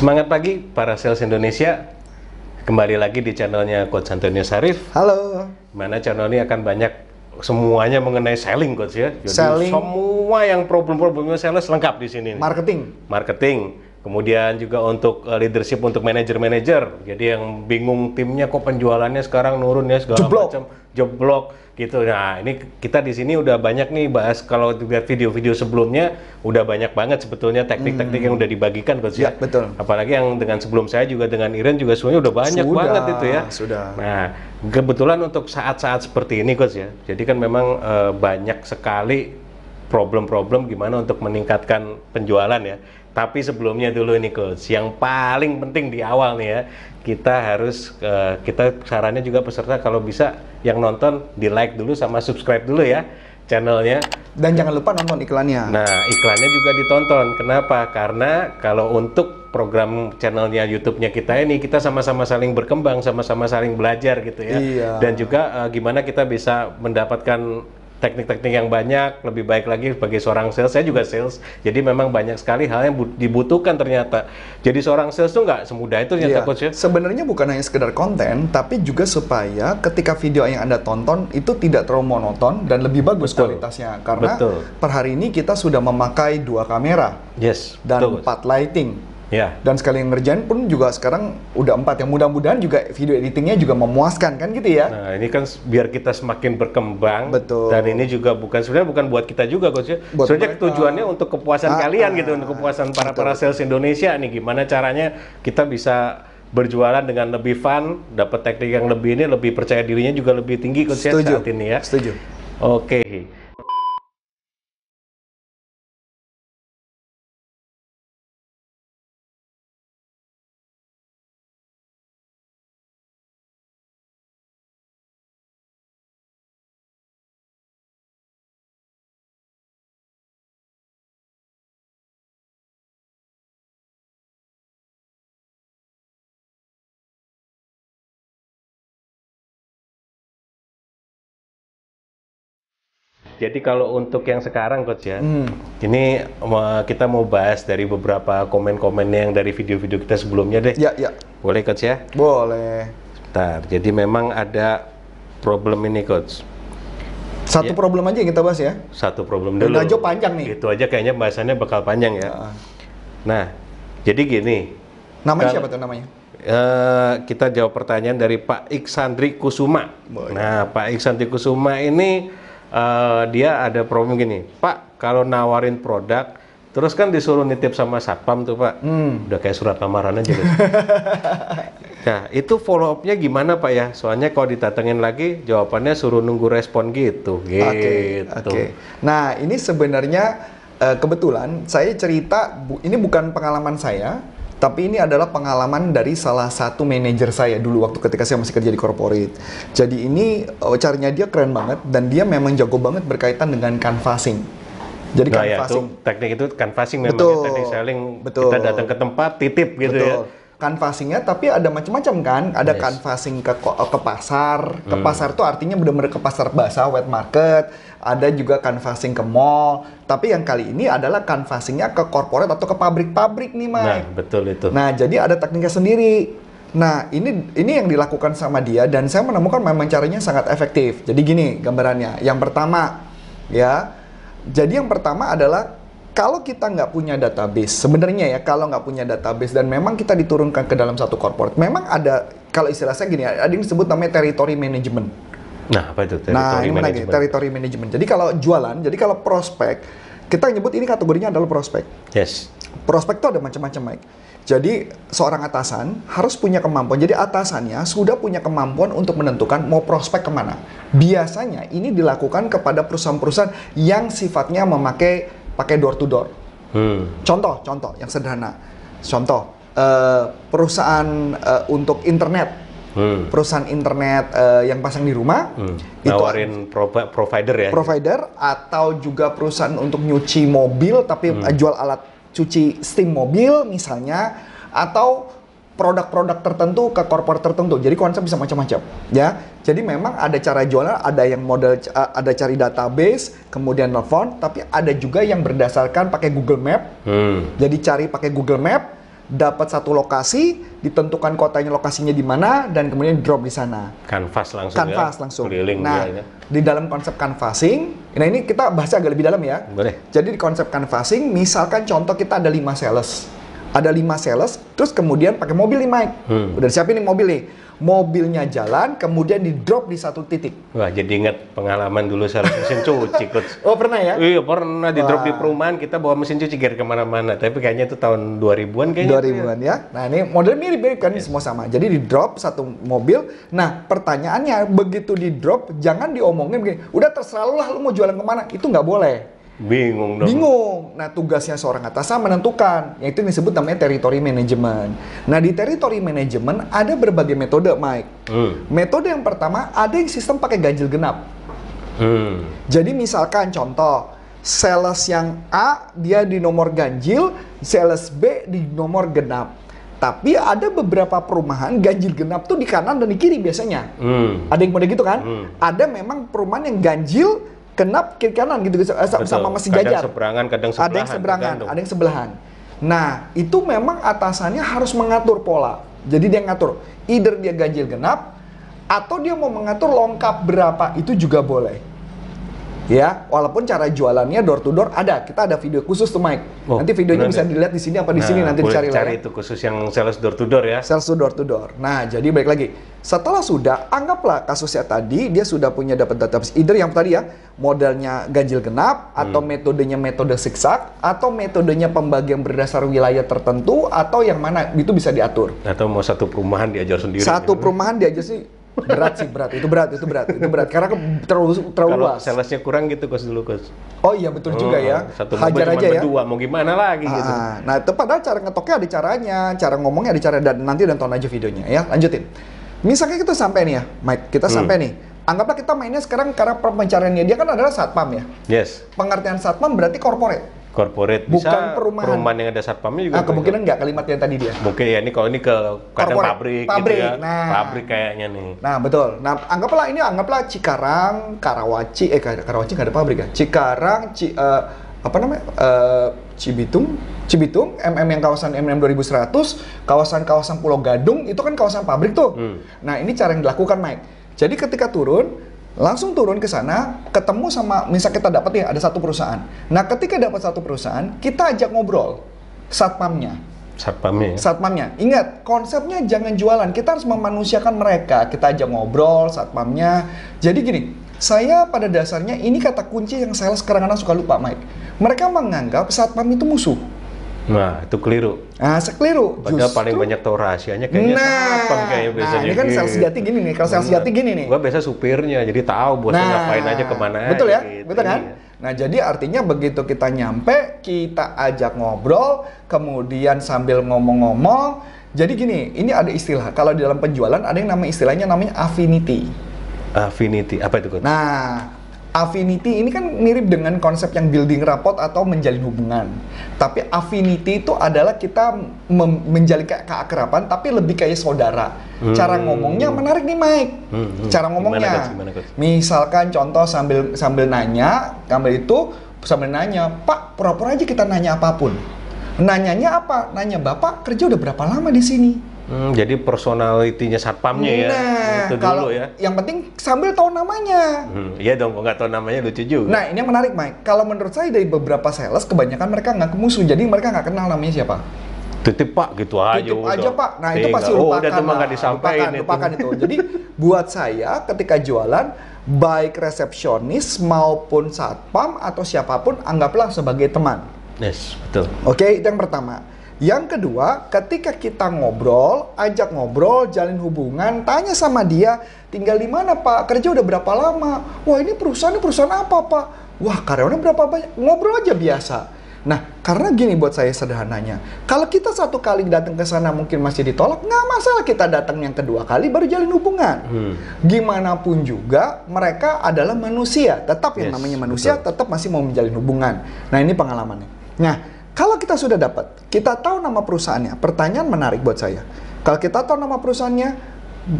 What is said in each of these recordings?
Semangat pagi para sales Indonesia. Kembali lagi di channelnya Coach Antonio Sarif. Halo. Mana channel ini akan banyak semuanya mengenai selling coach ya. Jadi Selling. semua yang problem-problemnya sales lengkap di sini. Marketing. Marketing. Kemudian juga untuk uh, leadership untuk manajer-manajer. Jadi yang bingung timnya kok penjualannya sekarang nurun ya segala macam jeblok gitu. Nah, ini kita di sini udah banyak nih bahas kalau lihat video-video sebelumnya udah banyak banget sebetulnya teknik-teknik yang udah dibagikan coach ya. Betul. Apalagi yang dengan sebelum saya juga dengan Iren juga semuanya udah banyak Sudah, banget itu ya. sudah. Nah, kebetulan untuk saat-saat seperti ini coach ya. Jadi kan memang eh, banyak sekali problem-problem gimana untuk meningkatkan penjualan ya. Tapi sebelumnya dulu ini coach, yang paling penting di awal nih ya, kita harus eh, kita sarannya juga peserta kalau bisa yang nonton di like dulu sama subscribe dulu ya channelnya. Dan jangan lupa nonton iklannya. Nah, iklannya juga ditonton. Kenapa? Karena kalau untuk program channelnya YouTube-nya kita ini, kita sama-sama saling berkembang, sama-sama saling belajar gitu ya. Iya. Dan juga eh, gimana kita bisa mendapatkan teknik-teknik yang banyak, lebih baik lagi sebagai seorang sales. Saya juga sales, jadi memang banyak sekali hal yang bu- dibutuhkan ternyata. Jadi seorang sales tuh nggak semudah itu ternyata Iya. coach ya. Sebenarnya bukan hanya sekedar konten, tapi juga supaya ketika video yang Anda tonton itu tidak terlalu monoton dan lebih bagus Betul. kualitasnya. Karena Betul. per hari ini kita sudah memakai dua kamera Yes, dan betul, empat lighting. Ya. Dan sekali yang ngerjain pun juga sekarang udah empat. Yang mudah-mudahan juga video editingnya juga memuaskan kan gitu ya. Nah, ini kan biar kita semakin berkembang. Betul. Dan ini juga bukan sebenarnya bukan buat kita juga, coach ya. Sebenarnya mereka. tujuannya untuk kepuasan Ah, kalian ah, gitu, untuk kepuasan para para sales Indonesia nih. Gimana caranya kita bisa berjualan dengan lebih fun, dapat teknik yang lebih ini, lebih percaya dirinya juga lebih tinggi, coach ya, Setuju. saat ini ya. Setuju. Oke. Jadi kalau untuk yang sekarang coach ya, Hmm. ini kita mau bahas dari beberapa komen-komen yang dari video-video kita sebelumnya deh. Ya, ya. Boleh coach ya? Boleh. Bentar, jadi memang ada problem ini coach. Satu problem aja yang kita bahas ya. Satu problem dulu. Udah jauh panjang nih. Itu aja kayaknya bahasannya bakal panjang ya. Ah. Nah, jadi gini, Namanya Kalau- siapa tuh namanya? eh, kita jawab pertanyaan dari Pak Iksandri Kusuma. Boleh. Nah, Pak Iksandri Kusuma ini eh, dia ada problem gini, Pak, kalau nawarin produk, terus kan disuruh nitip sama satpam tuh Pak, Hmm. udah kayak surat lamaran aja. guys. nah, itu follow up-nya gimana Pak ya? Soalnya kalau ditatengin lagi, jawabannya suruh nunggu respon gitu, gitu. Oke, oke. Nah, ini sebenarnya eh, kebetulan saya cerita bu- ini bukan pengalaman saya, tapi ini adalah pengalaman dari salah satu manajer saya dulu waktu ketika saya masih kerja di corporate. Jadi ini eh, caranya dia keren banget dan dia memang jago banget berkaitan dengan canvassing. Jadi Nah ya, itu canvassing teknik itu canvassing memang Betul. ya, teknik selling. Betul. Kita datang ke tempat, titip gitu ya. Canvassingnya tapi ada macam-macam kan. Ada Yes. canvassing ke ke pasar. Ke Hmm. pasar tuh artinya benar-benar ke pasar basah, wet market. Ada juga canvassing ke mall. Tapi yang kali ini adalah canvassingnya ke corporate atau ke pabrik-pabrik nih, Nah, Mike. betul itu. Nah, jadi ada tekniknya sendiri. Nah, ini ini yang dilakukan sama dia dan saya menemukan memang caranya sangat efektif. Jadi gini gambarannya. Yang pertama, ya. Jadi yang pertama adalah kalau kita nggak punya database, sebenarnya ya kalau nggak punya database dan memang kita diturunkan ke dalam satu corporate, memang ada kalau istilah saya gini, ada yang disebut namanya territory management. Nah, apa itu nah, territory ini menarik, management? territory management. Jadi kalau jualan, jadi kalau prospek, kita nyebut ini kategorinya adalah prospek. Yes. Prospek itu ada macam-macam, Mike. Jadi seorang atasan harus punya kemampuan. Jadi atasannya sudah punya kemampuan untuk menentukan mau prospek ke mana. Biasanya ini dilakukan kepada perusahaan-perusahaan yang sifatnya memakai pakai door to door. Hmm. Contoh, contoh yang sederhana. Contoh eh, perusahaan eh, untuk internet, Hmm. perusahaan internet eh, yang pasang di rumah, Hmm. itu Nawarin provi- provider ya. provider atau juga perusahaan untuk nyuci mobil tapi Hmm. jual alat cuci steam mobil misalnya atau produk-produk tertentu ke korporat tertentu. Jadi konsep bisa macam-macam, ya. Jadi memang ada cara jualan, ada yang model ada cari database, kemudian telepon, tapi ada juga yang berdasarkan pakai Google Map. Hmm. Jadi cari pakai Google Map, dapat satu lokasi, ditentukan kotanya lokasinya di mana, dan kemudian drop di sana. Canvas langsung Canvas ya. langsung. Keliling nah, dia ya. di dalam konsep canvassing, nah ini kita bahas agak lebih dalam ya. Boleh. Jadi di konsep canvassing, misalkan contoh kita ada 5 sales. Ada 5 sales, terus kemudian pakai mobil nih Mike. Hmm. Udah siapin nih mobil nih. Mobilnya jalan, kemudian di drop di satu titik. Wah, jadi ingat pengalaman dulu saya mesin cuci, Coach. Oh pernah ya? Iya, pernah di drop di perumahan kita bawa mesin cuci gear ke mana-mana. Tapi kayaknya itu tahun 2000-an kayaknya. 2000-an ya. Nah, ini model mirip-mirip kan semua sama. Jadi di drop satu mobil. Nah, pertanyaannya begitu di drop jangan diomongin begini. Udah terserah lu lah lu mau jualan ke mana. Itu nggak boleh. Bingung dong. Bingung. Nah, tugasnya seorang atasan menentukan. Yang itu disebut namanya territory management. Nah, di territory management ada berbagai metode, Mike. Hmm. Metode yang pertama ada yang sistem pakai ganjil genap. Hmm. Jadi misalkan contoh, sales yang A dia di nomor ganjil, sales B di nomor genap. Tapi ada beberapa perumahan ganjil genap tuh di kanan dan di kiri biasanya. Hmm. Ada yang model gitu kan? Hmm. Ada memang perumahan yang ganjil, genap kiri kanan gitu gitu, sama Betul. masih kadang jajar. seberangan, kadang sebelahan. Ada yang seberangan, tergantung. ada yang sebelahan. Nah, itu memang atasannya harus mengatur pola. Jadi dia ngatur, either dia ganjil genap atau dia mau mengatur lengkap berapa itu juga boleh. Ya, walaupun cara jualannya door to door ada. Kita ada video khusus tuh Mike. Oh, nanti videonya bisa dilihat di sini apa di sini Nah, nanti boleh dicari cari ya. itu khusus yang sales door to door ya. Sales to door to door. Nah, jadi balik lagi. Setelah sudah, anggaplah kasusnya tadi dia sudah punya dapat database either yang tadi ya, modelnya ganjil genap atau Hmm. metodenya metode zigzag atau metodenya pembagian berdasar wilayah tertentu atau yang mana itu bisa diatur. Atau mau satu perumahan diajar sendiri. Satu gitu. perumahan dia aja sih berat sih berat itu berat itu berat itu berat karena terlalu terlalu Kalau luas. salesnya kurang gitu kos dulu kos. Oh iya betul juga Oh, ya. Satu Hajar aja ya. berdua, mau gimana lagi gitu. Ah, nah itu padahal cara ngetoknya ada caranya, cara ngomongnya ada cara dan nanti dan tonton aja videonya ya. Lanjutin. Misalnya kita sampai nih ya, Mike, kita Hmm. sampai nih. Anggaplah kita mainnya sekarang karena pencariannya dia kan adalah satpam ya. Yes, Pengertian satpam berarti corporate. Corporate Bukan bisa perumahan. yang ada satpamnya juga. Ah, kemungkinan nggak kalimatnya tadi dia. Mungkin ya ini kalau ini ke kadang Corporate. pabrik, Pabrik, gitu ya. nah. Pabrik kayaknya nih. Nah betul. Nah anggaplah ini anggaplah Cikarang, Karawaci, eh Kar- Karawaci nggak ada pabrik ya. Cikarang, Ci, eh, apa namanya? Eh, Cibitung, Cibitung, MM yang kawasan MM 2100, kawasan-kawasan Pulau Gadung itu kan kawasan pabrik tuh. Hmm. Nah ini cara yang dilakukan Mike. Jadi ketika turun, langsung turun ke sana, ketemu sama, misal kita dapat ya ada satu perusahaan. Nah ketika dapat satu perusahaan, kita ajak ngobrol satpamnya. Satpamnya ya. Satpamnya, ingat konsepnya jangan jualan. Kita harus memanusiakan mereka. Kita ajak ngobrol satpamnya. Jadi gini, saya pada dasarnya ini kata kunci yang saya sekarang kadang suka lupa, Mike. Mereka menganggap satpam itu musuh. Nah, itu keliru. Nah, sekeliru. Padahal paling banyak tahu rahasianya kayaknya satpam kayaknya nah biasanya. ini kan gitu. sales sejati gini nih. Kalau sales sejati gini nih. Gua biasa supirnya, jadi tahu bosnya ngapain aja ke mana Betul ya? gitu. Betul kan? Iya. Nah, jadi artinya begitu kita nyampe, kita ajak ngobrol, kemudian sambil ngomong-ngomong. Jadi gini, ini ada istilah. Kalau di dalam penjualan ada yang nama istilahnya namanya affinity. Affinity, apa itu Coach? Nah, affinity ini kan mirip dengan konsep yang building rapport atau menjalin hubungan. Tapi affinity itu adalah kita menjalin kayak keakraban tapi lebih kayak saudara. Cara Hmm. ngomongnya menarik nih Mike. Hmm, hmm. Cara Gimana, ngomongnya. Coach? Gimana, Coach? Misalkan contoh sambil sambil nanya, sambil itu sambil nanya, "Pak, pura-pura aja kita nanya apa pun." Nanyanya apa? Nanya, "Bapak kerja udah berapa lama di sini?" Hmm, jadi personalitinya satpamnya ya. Nah, itu kalau dulu ya. yang penting sambil tahu namanya. Hmm, iya dong, kok nggak tahu namanya lucu juga. Nah, ini yang menarik, Mike. Kalau menurut saya dari beberapa sales, kebanyakan mereka nggak musuh, jadi mereka nggak kenal namanya siapa. Titip Pak gitu aja Titip udah. aja, Pak. Nah, itu Tinggal. pasti Oh, lupakan. udah tuh nggak disampaikan lupakan, itu. lupakan itu. Jadi, buat saya ketika jualan, baik resepsionis maupun satpam atau siapa pun, anggaplah sebagai teman. Yes, betul. Oke, itu yang pertama. Yang kedua, ketika kita ngobrol, ajak ngobrol, jalin hubungan, tanya sama dia, tinggal di mana Pak? Kerja udah berapa lama? Wah ini perusahaan ini perusahaan apa Pak? Wah karyawannya berapa banyak? Ngobrol aja biasa. Nah, karena gini buat saya sederhananya, kalau kita satu kali datang ke sana mungkin masih ditolak, nggak masalah kita datang yang kedua kali baru jalin hubungan. Hmm. Gimana pun juga mereka adalah manusia, tetap yang Yes, namanya manusia betul. tetap masih mau menjalin hubungan. Nah ini pengalamannya. Nah kalau kita sudah dapat, kita tahu nama perusahaannya. Pertanyaan menarik buat saya. Kalau kita tahu nama perusahaannya,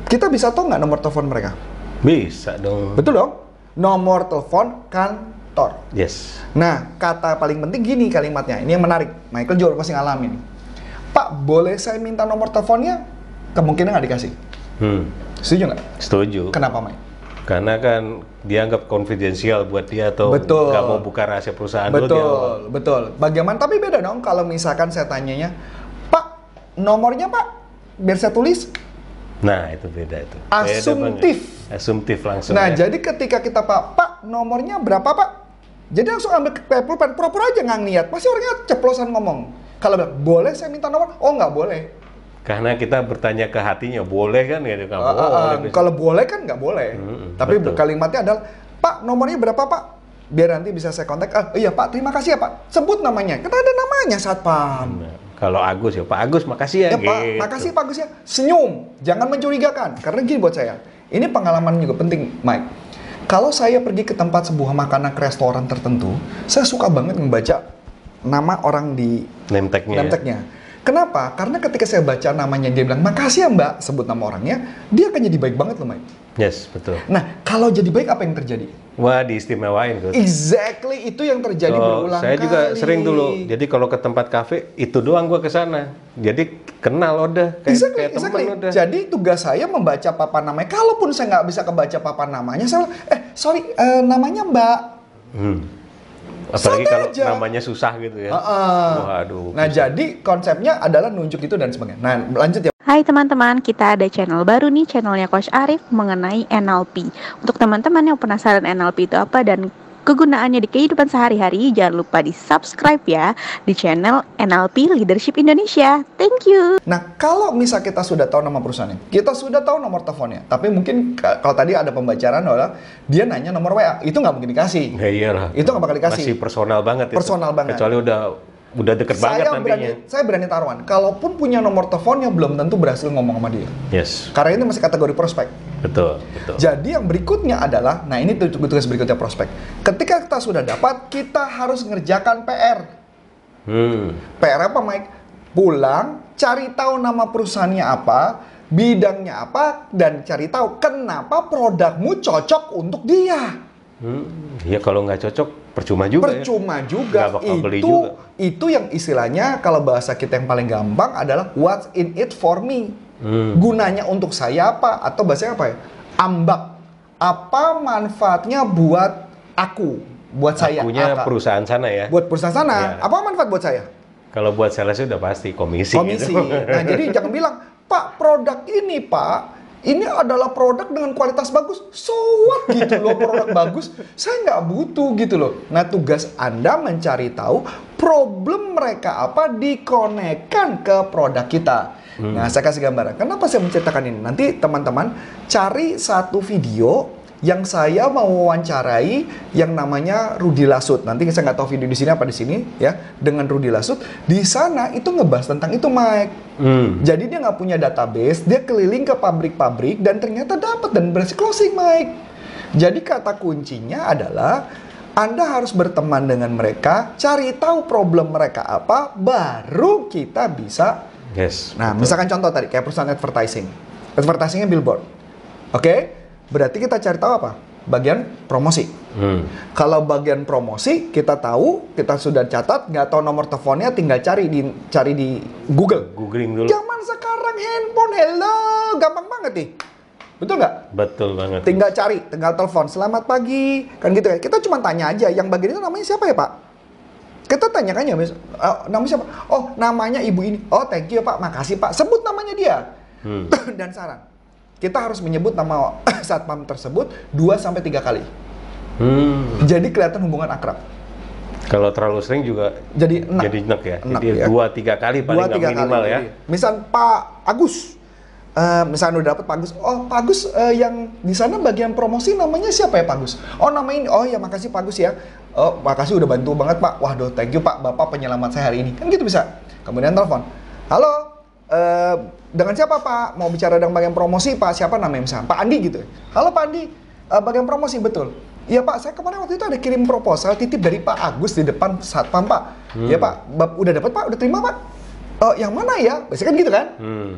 kita bisa tahu nggak nomor telepon mereka? Bisa dong. Betul dong? Nomor telepon kantor. Yes. Nah, kata paling penting gini kalimatnya. Ini yang menarik. Michael juga pasti ngalamin. Pak, boleh saya minta nomor teleponnya? Kemungkinan nggak dikasih. Hmm. Setuju nggak? Setuju. Kenapa, Mike? Karena kan dianggap konfidensial buat dia atau Betul. nggak mau buka rahasia perusahaan dulu di awal. Betul, betul. Bagaimana? Tapi beda dong kalau misalkan saya tanyanya, Pak, nomornya Pak, biar saya tulis. Nah itu beda itu. Beda Asumtif. banget. Asumtif langsung. Nah, ya. jadi ketika kita Pak, Pak, nomornya berapa Pak? Jadi langsung ambil ke pulpen, pura-pura aja nggak niat. Pasti orangnya ceplosan ngomong. Kalau bilang, boleh saya minta nomor? Oh, nggak boleh. Karena kita bertanya ke hatinya, boleh kan? Boleh. ah, bisa. kalau boleh kan nggak boleh. Mm-mm, Tapi betul. kalimatnya adalah, Pak, nomornya berapa Pak? Biar nanti bisa saya kontak. Ah, iya Pak, terima kasih ya Pak. Sebut namanya. Kan ada namanya satpam. Nah, kalau Agus ya, Pak Agus makasih ya. Ya Pak, gitu. makasih Pak Gus ya. Senyum, jangan mencurigakan. Karena gini buat saya, ini pengalaman juga penting, Mike. Kalau saya pergi ke tempat sebuah makanan ke restoran tertentu, saya suka banget membaca nama orang di Name tag-nya. name tag-nya. Kenapa? Karena ketika saya baca namanya dia bilang makasih ya Mbak, sebut nama orangnya, dia akan jadi baik banget loh Mike. Yes, betul. Nah, kalau jadi baik apa yang terjadi? Wah, diistimewain Gus. Exactly itu yang terjadi So, berulang saya juga kali. sering dulu. Jadi kalau ke tempat kafe itu doang gua ke sana. Jadi kenal udah kayak, Exactly, kayak exactly. udah. Jadi tugas saya membaca papan namanya. Kalaupun saya nggak bisa kebaca papan namanya, saya eh sorry eh, namanya Mbak. Hmm. Apalagi Santai kalau aja. namanya susah gitu ya. Heeh. Waduh. Nah jadi konsepnya adalah nunjuk itu dan sebagainya. Nah lanjut ya. Hai teman-teman, kita ada channel baru nih, channelnya Coach Arif mengenai NLP. Untuk teman-teman yang penasaran NLP itu apa dan kegunaannya di kehidupan sehari-hari, jangan lupa di subscribe ya di channel NLP Leadership Indonesia. Thank you. Nah kalau misal kita sudah tahu nama perusahaannya, kita sudah tahu nomor teleponnya, tapi mungkin ka- kalau tadi ada pembacaran adalah dia nanya nomor WA, itu nggak mungkin dikasih. Ya iyalah. Itu nggak bakal dikasih. Masih personal banget itu. Personal banget. Kecuali udah udah deket banget saya nantinya. berani, saya berani taruhan. Kalaupun punya nomor teleponnya belum tentu berhasil ngomong sama dia. Yes, Karena ini masih kategori prospek. Betul, betul. Jadi yang berikutnya adalah, nah ini tugas berikutnya prospek. Ketika kita sudah dapat, kita harus ngerjakan PR. Hmm. PR apa, Mike? Pulang, cari tahu nama perusahaannya apa, bidangnya apa, dan cari tahu kenapa produkmu cocok untuk dia. Hmm. Ya kalau nggak cocok percuma juga ya. Percuma juga. Nggak bakal beli Itu juga. itu yang istilahnya kalau bahasa kita yang paling gampang adalah what's in it for me. Hmm. Gunanya untuk saya apa? Atau bahasanya apa ya? Ambak. Apa manfaatnya buat aku? Buat saya. Akunya apa? perusahaan sana ya. Buat perusahaan sana. Iya. Apa manfaat buat saya? Kalau buat sales udah pasti komisi. Komisi. gitu. Nah, jadi jangan bilang, "Pak, produk ini, Pak, ini adalah produk dengan kualitas bagus. So what gitu loh produk bagus. Saya nggak butuh gitu loh. Nah tugas Anda mencari tahu problem mereka apa dikonekkan ke produk kita. Nah saya kasih gambaran. Kenapa saya menceritakan ini? Nanti teman-teman cari satu video yang saya mau wawancarai yang namanya Rudi Lasut. Nanti saya nggak tahu video di sini apa di sini ya dengan Rudi Lasut. Di sana itu ngebahas tentang itu Mike. Hmm. Jadi dia nggak punya database, dia keliling ke pabrik-pabrik dan ternyata dapat dan berhasil closing, Mike. Jadi kata kuncinya adalah Anda harus berteman dengan mereka, cari tahu problem mereka apa, baru kita bisa. Yes. Nah, betul. misalkan contoh tadi kayak perusahaan advertising, advertisingnya billboard, oke? Berarti kita cari tahu apa? Bagian promosi. Hmm. Kalau bagian promosi kita tahu, kita sudah catat, nggak tahu nomor teleponnya, tinggal cari di cari di Google. Googling dulu. Zaman sekarang handphone, hello, gampang banget nih. Betul nggak? Betul banget. Tinggal cari, tinggal telepon, selamat pagi, kan gitu ya. Kita cuma tanya aja, yang bagian itu namanya siapa ya Pak? Kita tanyakan ya, Miss, "Eh, namanya siapa? Oh, namanya ibu ini. Oh, thank you Pak, makasih Pak. Sebut namanya dia. Hmm. Dan saran, kita harus menyebut nama satpam tersebut 2 sampai tiga kali. Hmm. Jadi kelihatan hubungan akrab. Kalau terlalu sering juga Jadi enak. jadi enak ya. Enak, Jadi ya. dua tiga kali paling dua tiga minimal kali. ya. Jadi, Misal Pak Agus, Eh misalnya udah dapet Pak Agus, oh Pak Agus eh, yang di sana bagian promosi namanya siapa ya Pak Agus? Oh nama ini, oh ya makasih Pak Agus ya. Oh makasih udah bantu banget Pak. Waduh thank you Pak, Bapak penyelamat saya hari ini. Kan gitu bisa. Kemudian telepon, halo, eh, dengan siapa Pak? Mau bicara dengan bagian promosi Pak? Siapa namanya misalnya? Pak Andi gitu. Halo Pak Andi, eh, bagian promosi betul. Iya Pak, saya kemarin waktu itu ada kirim proposal titip dari Pak Agus di depan satpam Pak. Iya Pak, Bap- udah dapat Pak, udah terima Pak. Oh yang mana ya? Biasanya kan gitu kan? Hmm.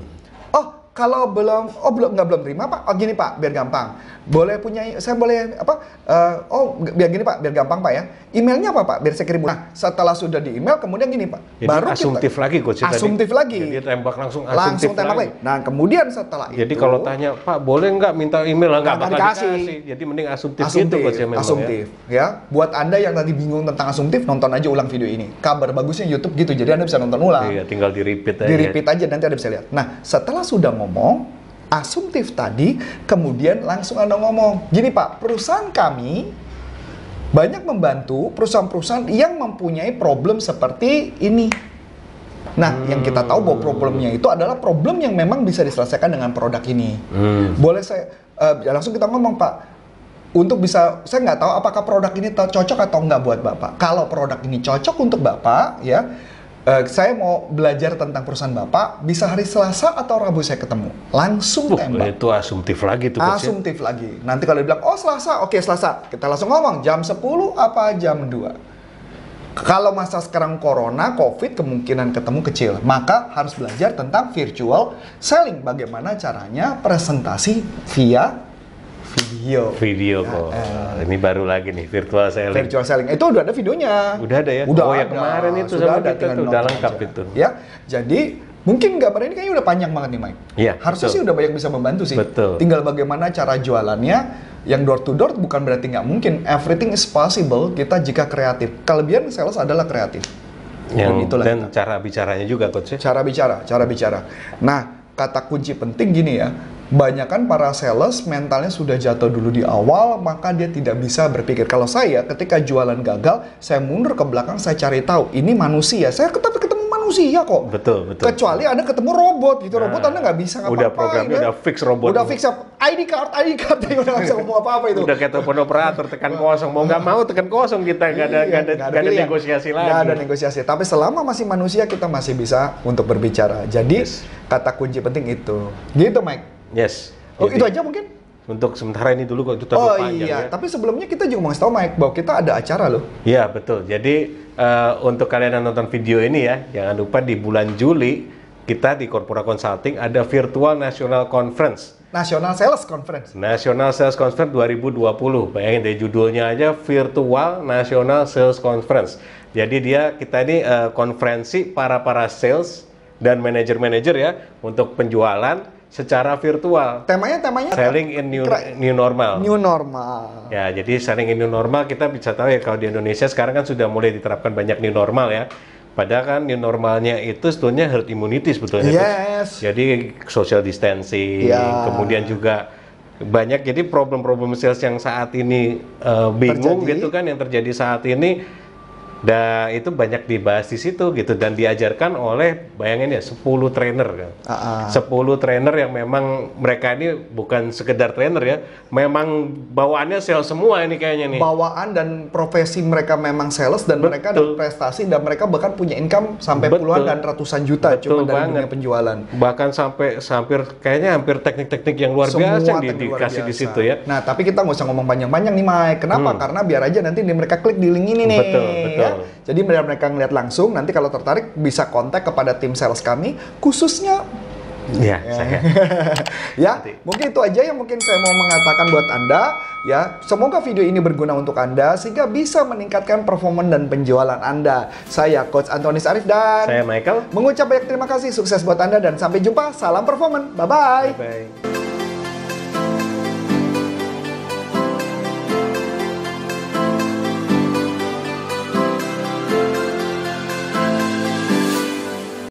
Kalau belum, oh belum nggak belum terima pak, oh gini pak, biar gampang. Boleh punya, saya boleh apa? eh, oh biar gini pak, biar gampang pak ya. Emailnya apa pak? Biar saya kirim. Nah setelah sudah di email, kemudian gini pak. Jadi asumtif lagi coach ya tadi. Asumtif lagi. Jadi tembak langsung asumtif Langsung tembak lagi. lagi. Nah kemudian setelah Jadi itu, kalau tanya Pak boleh nggak minta email nggak bakal dikasih. dikasih. Jadi mending asumtif, asumtif, gitu coach ya memang asumtif, ya. Buat anda yang tadi bingung tentang asumtif, nonton aja ulang video ini. Kabar bagusnya YouTube gitu, jadi anda bisa nonton ya. ulang. Iya tinggal di repeat aja. di repeat aja nanti ada bisa lihat. Nah, setelah sudah ngomong asumtif tadi, kemudian langsung Anda ngomong, gini Pak, perusahaan kami banyak membantu perusahaan-perusahaan yang mempunyai problem seperti ini. Nah, yang kita tahu bahwa problemnya itu adalah problem yang memang bisa diselesaikan dengan produk ini. Hmm. Boleh saya ya langsung kita ngomong Pak, untuk bisa saya nggak tahu apakah produk ini cocok atau nggak buat bapak. Kalau produk ini cocok untuk bapak, ya eh, saya mau belajar tentang perusahaan bapak. Bisa hari Selasa atau Rabu saya ketemu. Langsung Wah, tembak. itu asumtif lagi tuh ya. Asumtif lagi. Nanti kalau dibilang, oh Selasa, oke Selasa. Kita langsung ngomong, jam 10 apa jam 2? Kalau masa sekarang Corona, Covid, kemungkinan ketemu kecil. Maka harus belajar tentang virtual selling. Bagaimana caranya presentasi via video. Video Ya, kok. eh. Ini baru lagi nih virtual selling. Virtual selling. Itu udah ada videonya. Udah ada ya? Udah Oh, ya ada. kemarin itu Sudah sama ada, kita tuh, udah lengkap aja. itu. Ya, jadi mungkin gambar ini kayaknya udah panjang banget nih Mike. Iya, Harusnya betul. sih udah banyak bisa membantu sih. Betul. Tinggal bagaimana cara jualannya. Yang door to door bukan berarti nggak mungkin. Everything is possible kita jika kreatif. Kelebihan sales adalah kreatif. Yang, Dan itulah dan cara bicaranya juga coach ya. cara bicara, cara bicara. Nah, kata kunci penting gini ya. Banyakan para sales mentalnya sudah jatuh dulu di awal, maka dia tidak bisa berpikir. Kalau saya ketika jualan gagal, saya mundur ke belakang, saya cari tahu ini manusia. Saya tetap ketemu manusia kok. Betul, betul. Kecuali Anda ketemu robot gitu, robot Nah, Anda nggak bisa ngapa-ngapain. udah programnya ya. udah fix robot. Udah fix ID card, ID card, ya udah nggak bisa ngomong apa-apa itu. Udah kayak telepon operator tekan kosong mau nggak mau tekan kosong kita nggak ada Iya, nggak ada, nggak ada pilihan. negosiasi lagi. Nggak ada negosiasi. Tapi selama masih manusia kita masih bisa untuk berbicara. Jadi Yes. kata kunci penting itu. Gitu Mike. Yes. Oh Jadi, itu aja mungkin? Untuk sementara ini dulu kok itu terlalu oh panjang iya. ya. Tapi sebelumnya kita juga mau tahu Mike bahwa kita ada acara loh. Iya betul. Jadi eh, untuk kalian yang nonton video ini ya, jangan lupa di bulan Juli kita di Corpora Consulting ada Virtual National Conference. National Sales Conference. National Sales Conference 2020. Bayangin dari judulnya aja Virtual National Sales Conference. Jadi dia kita ini eh, konferensi para para sales dan manajer-manajer ya untuk penjualan secara virtual. Temanya temanya Selling in new, new normal. new normal. Ya, jadi selling in new normal kita bisa tahu ya kalau di Indonesia sekarang kan sudah mulai diterapkan banyak new normal ya. Padahal kan new normalnya itu sebetulnya herd immunity sebetulnya. Yes. Jadi social distancing, Ya. kemudian juga banyak jadi problem-problem sales yang saat ini eh, bingung Terjadi. gitu kan yang terjadi saat ini. Dan itu banyak dibahas di situ gitu dan diajarkan oleh bayangin ya 10 trainer kan. Ah, ah. 10 trainer yang memang mereka ini bukan sekedar trainer ya, memang bawaannya sales semua ini kayaknya nih. Bawaan dan profesi mereka memang sales dan mereka ada Betul. prestasi dan mereka bahkan punya income sampai Betul. puluhan dan ratusan juta Betul cuma dari banget. dunia penjualan. Bahkan sampai hampir kayaknya hampir teknik-teknik yang luar Semua biasa yang di- dikasih di biasa. situ ya. Nah, tapi kita nggak usah ngomong panjang-panjang nih, Mike. Kenapa? Hmm. Karena biar aja nanti di mereka klik di link ini nih. Betul, betul. ya. Jadi mereka ngeliat langsung, nanti kalau tertarik bisa kontak kepada tim sales kami, khususnya Iya, saya. ya, Nanti. mungkin itu aja yang mungkin saya mau mengatakan buat Anda ya. Semoga video ini berguna untuk Anda sehingga bisa meningkatkan performa dan penjualan Anda. Saya Coach Antonis Arif dan saya Michael. mengucap banyak terima kasih, sukses buat Anda dan sampai jumpa. Salam performan. Bye bye. Bye.